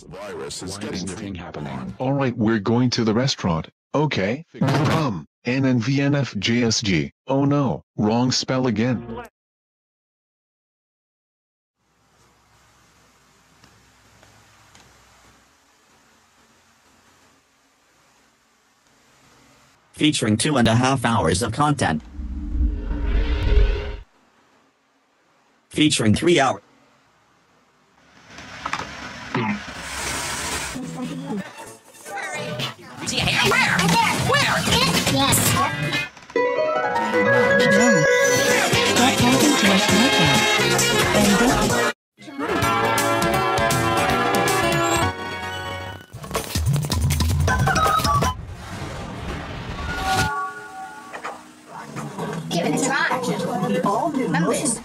The virus is Why getting is nothing happening? Alright, we're going to the restaurant. Okay. Um, NNVNFJSG. Oh no, wrong spell again. featuring two and a half hours of content. Featuring three hours. Here? Where? Where? Yes. Give it a try. Remember this.